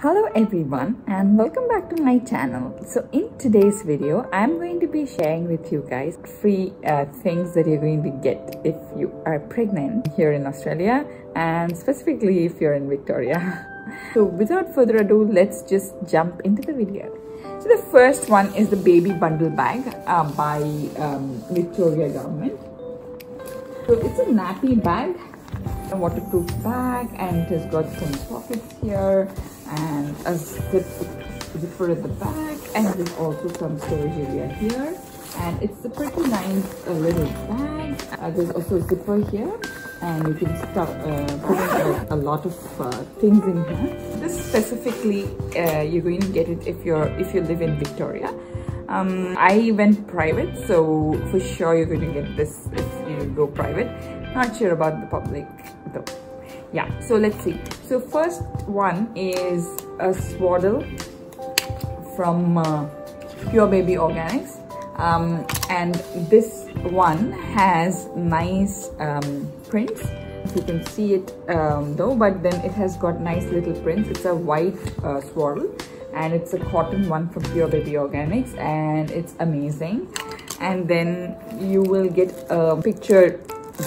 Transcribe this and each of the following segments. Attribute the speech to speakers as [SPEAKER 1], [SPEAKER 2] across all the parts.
[SPEAKER 1] Hello everyone and welcome back to my channel. So in today's video, I'm going to be sharing with you guys free uh, things that you're going to get if you are pregnant here in Australia and specifically if you're in Victoria. So without further ado, let's just jump into the video. So the first one is the baby bundle bag uh, by um, Victoria government. So it's a nappy bag a waterproof bag and it has got some pockets here and a zip zipper at the back and there's also some storage area here. And it's a pretty nice uh, little bag. Uh, there's also a zipper here and you can start uh, a lot of uh, things in here. This specifically uh, you're going to get it if you're if you live in victoria. Um, i went private so for sure you're going to get this if you go private not sure about the public though. Yeah so let's see. So first one is a swaddle from uh, pure baby organics. Um, and this one has nice um, prints. You can see it um, though but then it has got nice little prints. It's a white uh, swaddle and it's a cotton one from pure baby organics and it's amazing. And then you will get a picture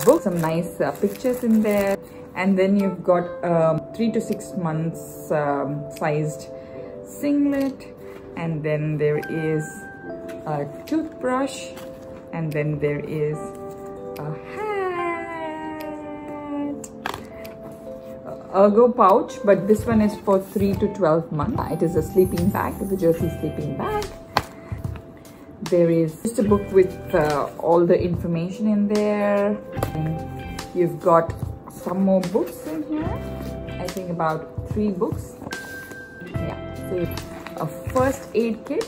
[SPEAKER 1] book some nice uh, pictures in there. And then you've got um, three to six months um, sized singlet. And then there is a toothbrush. And then there is a hat. ergoPouch but this one is for 3 to 12 months. It is a sleeping bag. The jersey sleeping bag there is just a book with uh, all the information in there. And you've got some more books in here. I think about three books. Yeah so a first aid kit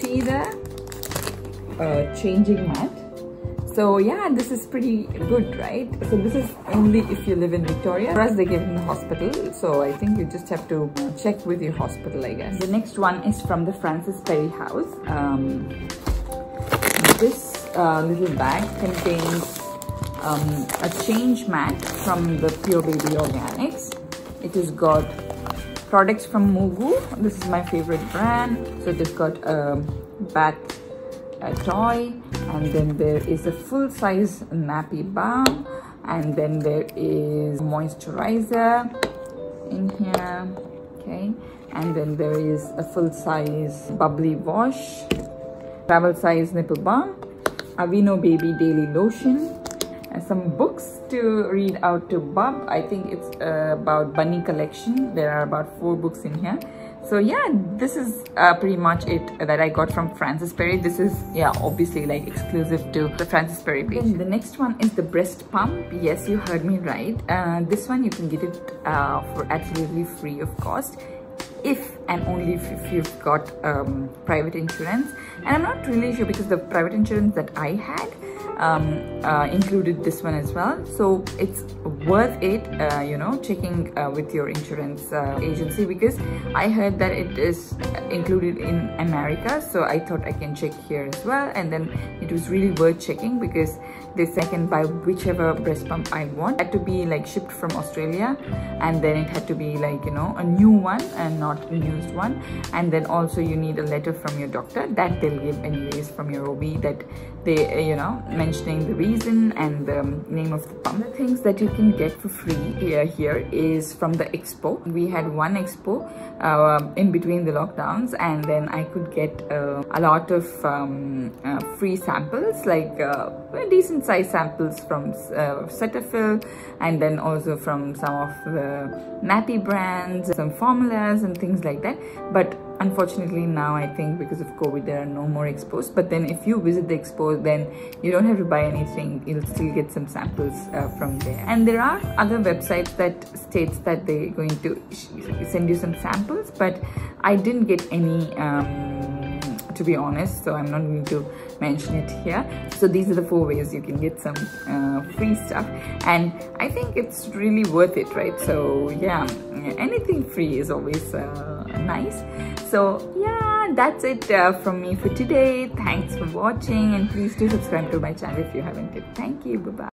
[SPEAKER 1] teether a changing mat so yeah this is pretty good right? So this is only if you live in victoria. For us they give in the hospital so i think you just have to check with your hospital i guess. The next one is from the Frances Perry house. Um, this uh, little bag contains um, a change mat from the pure baby organics. It has got products from MooGoo. This is my favorite brand. So it has got a bath a toy and then there is a full-size nappy balm and then there is moisturizer in here okay and then there is a full-size bubbly wash travel size nipple balm Aveeno baby daily lotion and some books to read out to Bob. I think it's uh, about bunny collection. There are about four books in here so yeah this is uh, pretty much it that i got from Frances Perry. This is yeah obviously like exclusive to the Frances Perry page. the next one is the breast pump. Yes you heard me right. Uh, this one you can get it uh, for absolutely free of cost if and only if, if you've got um, private insurance. And i'm not really sure because the private insurance that i had um, uh, included this one as well. So it's worth it uh, you know checking uh, with your insurance uh, agency because I heard that it is included in America. So I thought I can check here as well. And then it was really worth checking because they say I can buy whichever breast pump I want. It had to be like shipped from Australia. And then it had to be like you know a new one and not a used one. And then also you need a letter from your doctor that they'll give anyways from your OB that they you know mentioning the reason and the name of the pump the things that you can get for free here here is from the expo. We had one expo uh, in between the lockdowns and then i could get uh, a lot of um, uh, free samples like uh, decent size samples from uh, cetaphil and then also from some of the nappy brands some formulas and things like that. But unfortunately now i think because of covid there are no more expos. But then if you visit the expo then you don't have to buy anything. You'll still get some samples uh, from there. And there are other websites that states that they're going to send you some samples. But i didn't get any um, to be honest. So i'm not going to mention it here. So these are the four ways you can get some uh, free stuff. And i think it's really worth it right? So yeah anything free is always uh, nice. So yeah that's it uh, from me for today. Thanks for watching and please do subscribe to my channel if you haven't yet. Thank you. Bye bye